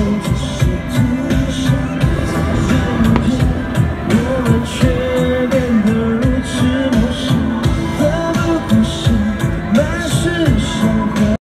change